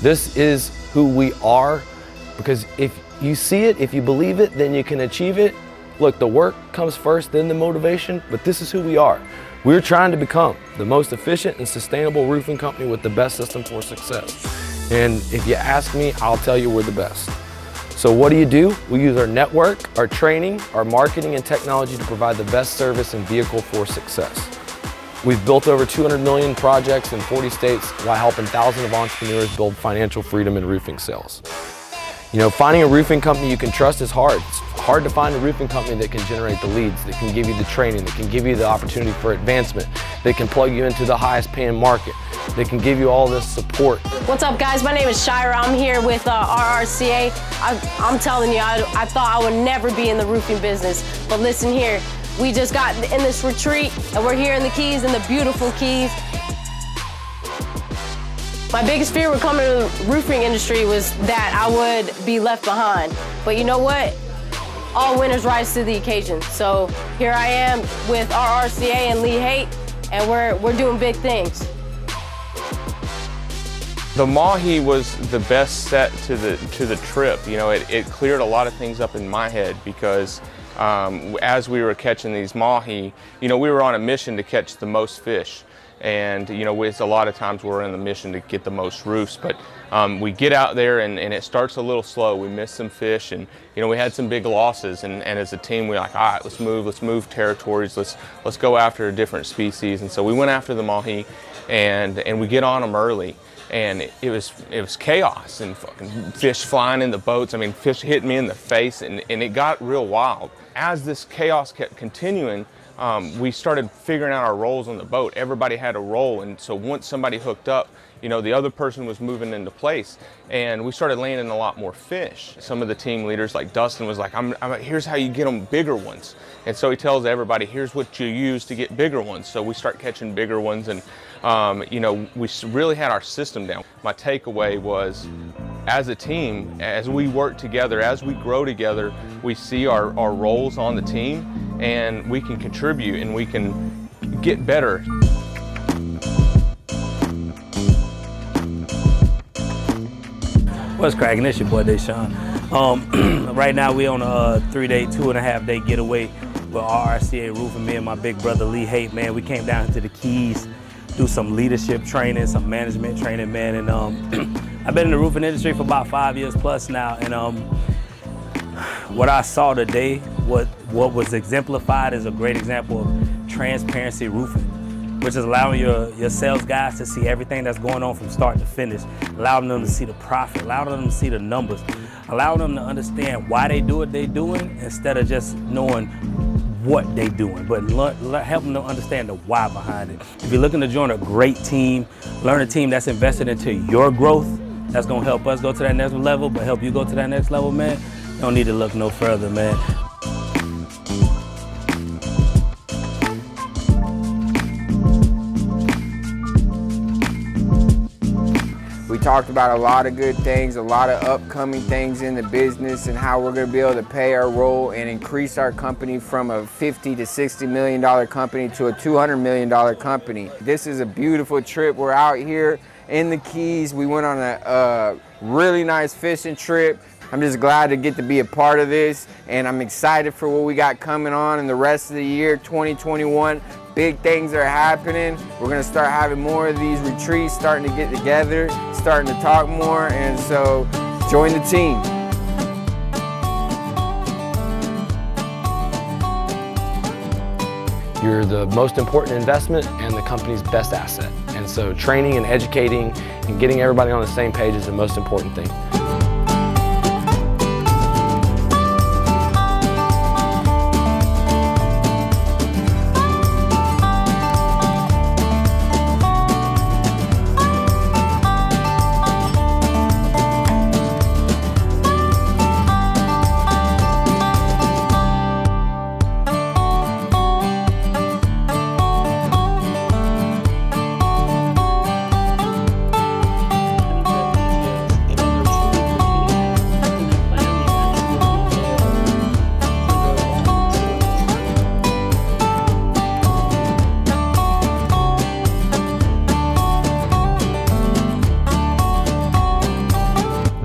This is who we are because if you see it, if you believe it, then you can achieve it. Look, the work comes first, then the motivation, but this is who we are. We're trying to become the most efficient and sustainable roofing company with the best system for success. And if you ask me, I'll tell you we're the best. So what do you do? We use our network, our training, our marketing and technology to provide the best service and vehicle for success. We've built over 200 million projects in 40 states while helping thousands of entrepreneurs build financial freedom in roofing sales. You know, finding a roofing company you can trust is hard. It's hard to find a roofing company that can generate the leads, that can give you the training, that can give you the opportunity for advancement, that can plug you into the highest paying market, that can give you all this support. What's up guys, my name is Shira. I'm here with uh, RRCA. I, am telling you, I, I thought I would never be in the roofing business, but listen here, we just got in this retreat and we're here in the Keys, in the beautiful Keys. My biggest fear with coming to the roofing industry was that I would be left behind. But you know what? All winners rise to the occasion. So here I am with RRCA and Lee Haight, and we're, we're doing big things. The Mahi was the best set to the, to the trip. You know, it, it cleared a lot of things up in my head because um, as we were catching these mahi, you know, we were on a mission to catch the most fish. And you know it's a lot of times we're in the mission to get the most roofs but um, we get out there and, and, it starts a little slow. We miss some fish and you know we had some big losses. And, and as a team we're like all right let's move let's move territories. Let's let's go after a different species. And so we went after the mahi and and we get on them early and it, was it was chaos and fucking fish flying in the boats i mean fish hit me in the face and, and it got real wild as this chaos kept continuing um, we started figuring out our roles on the boat. Everybody had a role, and so once somebody hooked up, you know, the other person was moving into place, and we started landing a lot more fish. Some of the team leaders, like Dustin, was like, I'm, I'm, "Here's how you get them bigger ones," and so he tells everybody, "Here's what you use to get bigger ones." So we start catching bigger ones, and um, you know, we really had our system down. My takeaway was, as a team, as we work together, as we grow together, we see our, our roles on the team and we can contribute and we can get better. What's cracking? It's your boy Deshaun. Um, right now we on a three-day, two and a half day getaway with RRCA Roof and me and my big brother Lee Haight, man. We came down to the Keys, do some leadership training, some management training, man. And um, I've been in the roofing industry for about five years plus now. And um, what I saw today, what, what was exemplified is a great example of transparency roofing, which is allowing your, your sales guys to see everything that's going on from start to finish, allowing them to see the profit, allowing them to see the numbers, allowing them to understand why they do what they're doing instead of just knowing what they're doing, but helping them understand the why behind it. If you're looking to join a great team, learn a team that's invested into your growth, that's gonna help us go to that next level, but help you go to that next level, man, don't need to look no further, man. Talked about a lot of good things, a lot of upcoming things in the business and how we're going to be able to pay our role and increase our company from a 50 to 60 million dollar company to a 200 million dollar company. This is a beautiful trip. We're out here in the Keys. We went on a, a really nice fishing trip. I'm just glad to get to be a part of this and I'm excited for what we got coming on in the rest of the year 2021. Big things are happening. We're gonna start having more of these retreats, starting to get together, starting to talk more, and so join the team. You're the most important investment and the company's best asset. And so training and educating and getting everybody on the same page is the most important thing.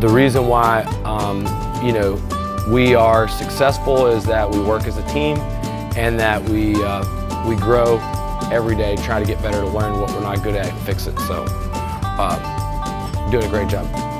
The reason why, um, you know, we are successful is that we work as a team and that we, uh, we grow every day, try to get better to learn what we're not good at and fix it. So, uh, doing a great job.